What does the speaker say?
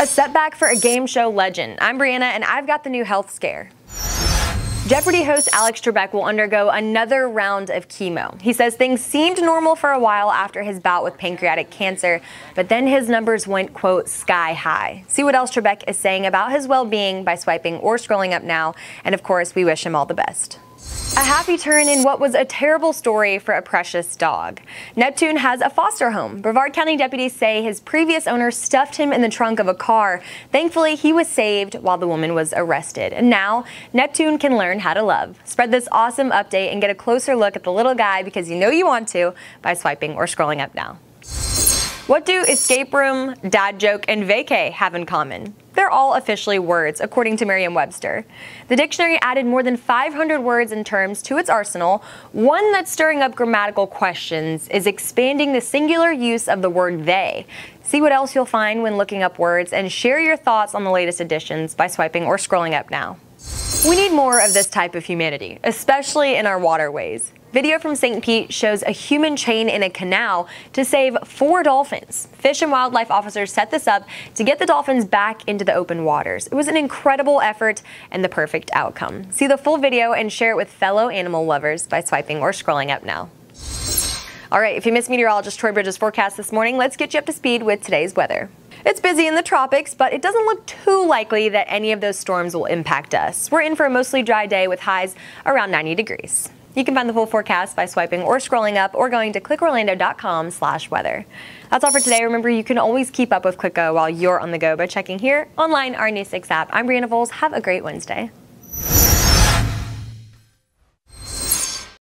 A setback for a game show legend. I'm Brianna, and I've got the new health scare. Jeopardy host Alex Trebek will undergo another round of chemo. He says things seemed normal for a while after his bout with pancreatic cancer, but then his numbers went, quote, sky high. See what else Trebek is saying about his well being by swiping or scrolling up now. And of course, we wish him all the best. A happy turn in what was a terrible story for a precious dog. Neptune has a foster home. Brevard County deputies say his previous owner stuffed him in the trunk of a car. Thankfully, he was saved while the woman was arrested. And now, Neptune can learn how to love. Spread this awesome update and get a closer look at the little guy because you know you want to by swiping or scrolling up now. What do escape room, dad joke, and vacay have in common? They're all officially words, according to Merriam-Webster. The dictionary added more than 500 words and terms to its arsenal. One that's stirring up grammatical questions is expanding the singular use of the word they. See what else you'll find when looking up words and share your thoughts on the latest editions by swiping or scrolling up now. We need more of this type of humanity, especially in our waterways. Video from St. Pete shows a human chain in a canal to save four dolphins. Fish and wildlife officers set this up to get the dolphins back into the open waters. It was an incredible effort and the perfect outcome. See the full video and share it with fellow animal lovers by swiping or scrolling up now. All right, if you missed meteorologist Troy Bridges' forecast this morning, let's get you up to speed with today's weather. It's busy in the tropics, but it doesn't look too likely that any of those storms will impact us. We're in for a mostly dry day with highs around 90 degrees. You can find the full forecast by swiping or scrolling up or going to clickorlando.com slash weather. That's all for today. Remember, you can always keep up with Clicko while you're on the go by checking here, online, our News 6 app. I'm Brianna Voles. Have a great Wednesday.